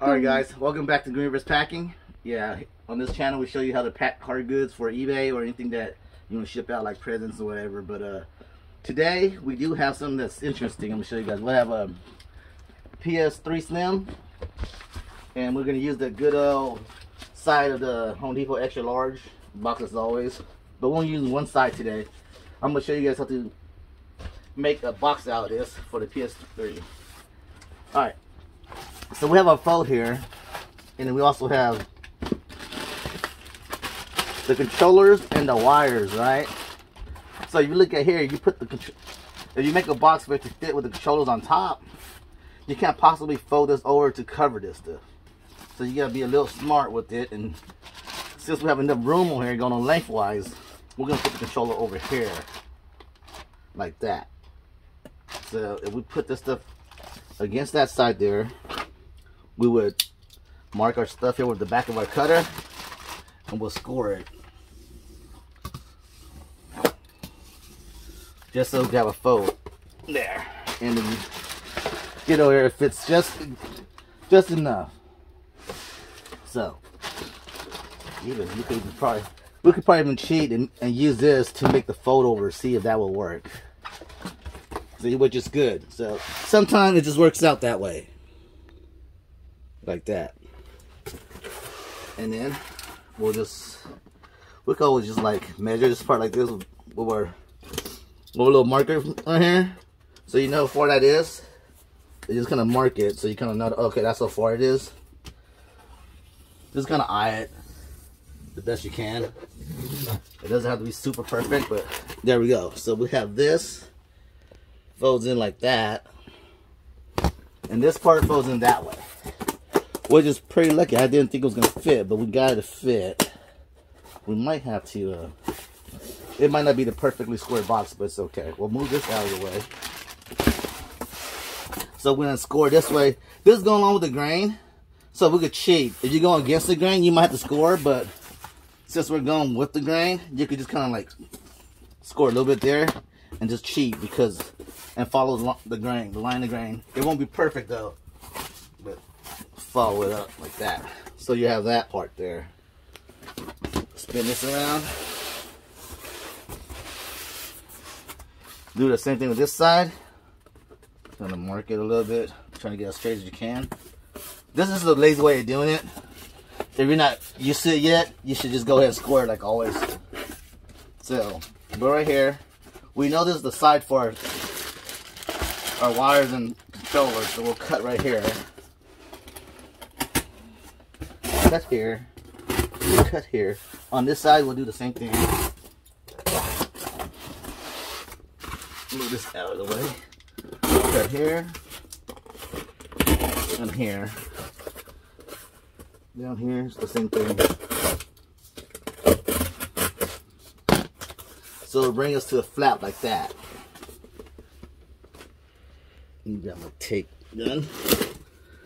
Alright guys, welcome back to Greenverse Packing. Yeah, on this channel we show you how to pack hard goods for eBay or anything that you want to ship out like presents or whatever. But uh, today we do have something that's interesting. I'm going to show you guys. We have a PS3 Slim and we're going to use the good old side of the Home Depot extra large box as always. But we're only using one side today. I'm going to show you guys how to make a box out of this for the PS3. Alright, so we have our phone here, and then we also have the controllers and the wires, right? So you look at here, you put the if you make a box for it to fit with the controllers on top, you can't possibly fold this over to cover this stuff. So you gotta be a little smart with it, and since we have enough room on here going on lengthwise, we're gonna put the controller over here, like that. So if we put this stuff against that side there, we would mark our stuff here with the back of our cutter and we'll score it. Just so we have a fold. There. And then get over here, it fits just just enough. So even you could probably we could probably even cheat and, and use this to make the fold over, see if that will work. See, which is good. So sometimes it just works out that way. Like that. And then we'll just we can always just like measure this part like this with our with a little marker right here. So you know how far that is. You just kind of mark it so you kind of know okay that's how far it is. Just kind of eye it the best you can. It doesn't have to be super perfect, but there we go. So we have this folds in like that. And this part folds in that way. Which is pretty lucky. I didn't think it was going to fit, but we got it to fit. We might have to, uh, it might not be the perfectly square box, but it's okay. We'll move this out of the way. So we're going to score this way. This is going along with the grain. So we could cheat. If you're going against the grain, you might have to score, but since we're going with the grain, you could just kind of like score a little bit there and just cheat because and follow the grain, the line of grain. It won't be perfect though, follow it up like that. So you have that part there. Spin this around. Do the same thing with this side. Trying to mark it a little bit. Trying to get as straight as you can. This is the lazy way of doing it. If you're not used to it yet, you should just go ahead and score it like always. So, go right here. We know this is the side for our wires and controllers, so we'll cut right here. Cut here. Cut here. On this side, we'll do the same thing. Move this out of the way. Cut here. And here. Down here, it's the same thing. So it'll bring us to a flap like that. You got my tape gun.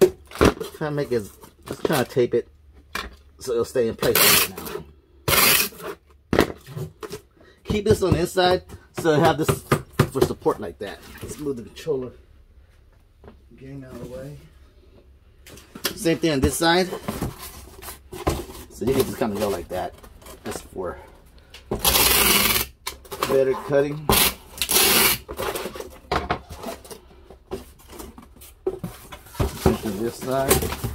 Try to make it, just trying to tape it so it'll stay in place right now. Keep this on the inside so have this for support like that. Let's move the controller game out of the way. Same thing on this side. So you can just kind of go like that. Just for better cutting. this side.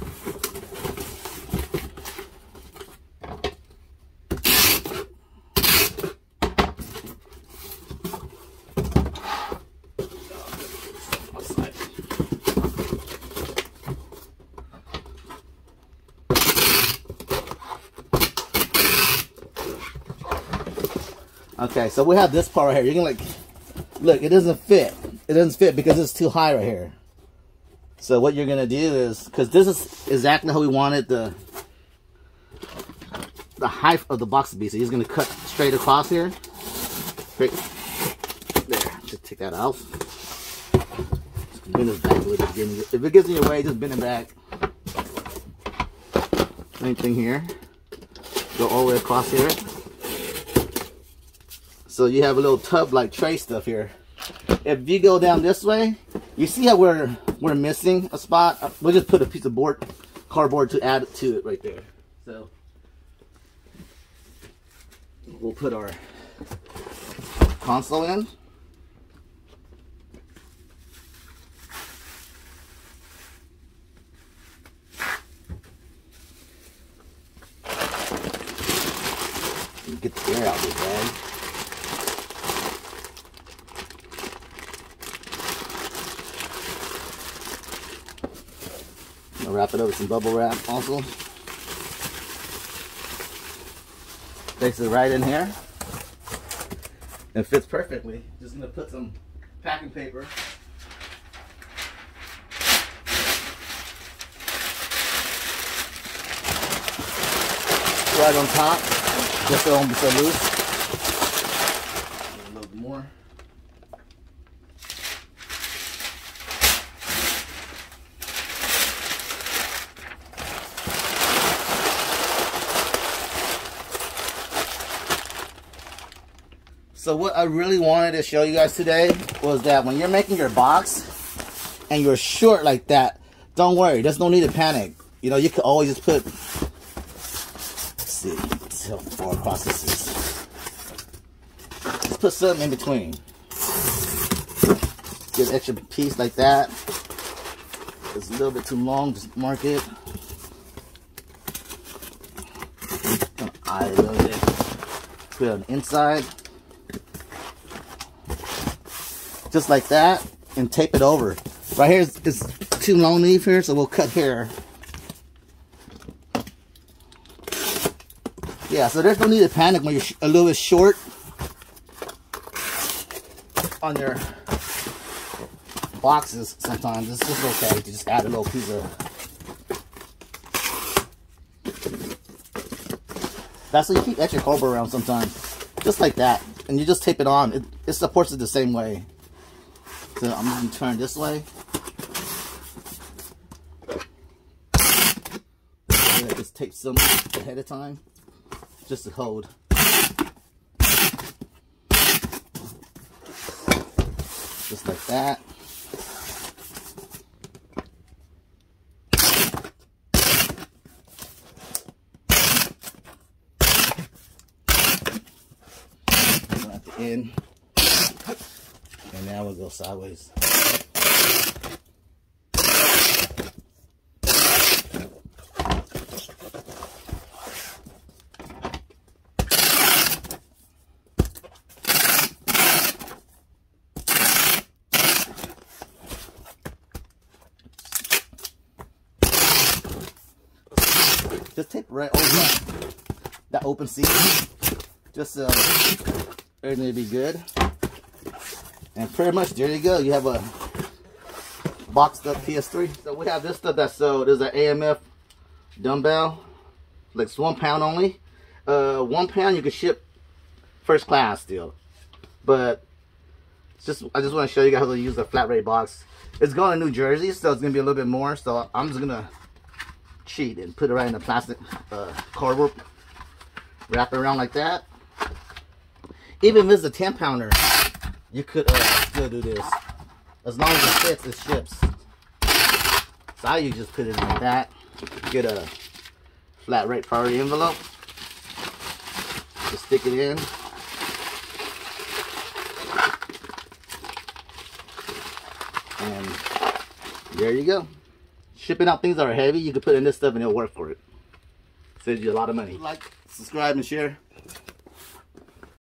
Okay, so we have this part right here. You can like, look, it doesn't fit. It doesn't fit because it's too high right here. So what you're gonna do is, because this is exactly how we wanted the the height of the box to be. So you're gonna cut straight across here. Straight there. Just take that out. Just bend it back a little bit. If it gets in your way, just bend it back. Same thing here. Go all the way across here. So you have a little tub like tray stuff here. If you go down this way, you see how we're we're missing a spot? Uh, we'll just put a piece of board cardboard to add to it right there. So we'll put our console in. Get the air out of the bag. I'll wrap it up with some bubble wrap also. Takes it right in here. It fits perfectly. Just gonna put some packing paper. Right on top, just so it won't be so loose. A little more. So what I really wanted to show you guys today was that when you're making your box and you're short like that, don't worry, there's no need to panic. You know, you can always just put, see, four processes. Just put something in between. Get an extra piece like that. It's a little bit too long, just mark it. Put it on the inside just like that and tape it over. Right here is, is too long leaf here, so we'll cut here. Yeah, so there's no need to panic when you're a little bit short on your boxes sometimes. It's just okay to just add a little piece of... That's why you keep extra cobra around sometimes. Just like that. And you just tape it on. It, it supports it the same way. So I'm going to turn this way. I just tape some ahead of time just to hold. Just like that. And now we'll go sideways. Just tape right over that, that open seat. Just so everything to be good. And pretty much there you go. You have a boxed up PS3. So we have this stuff that's so there's an AMF dumbbell. Like it's one pound only. Uh one pound you can ship first class still. But just I just want to show you guys how to use the flat rate box. It's going to New Jersey, so it's gonna be a little bit more. So I'm just gonna cheat and put it right in the plastic uh, cardboard. Wrap it around like that. Even if it's a 10 pounder, you could uh, still do this. As long as it fits, it ships. So I just put it like that. Get a flat rate priority envelope. Just stick it in. And there you go. Shipping out things that are heavy, you can put in this stuff and it'll work for it. Saves you a lot of money. Like, subscribe, and share.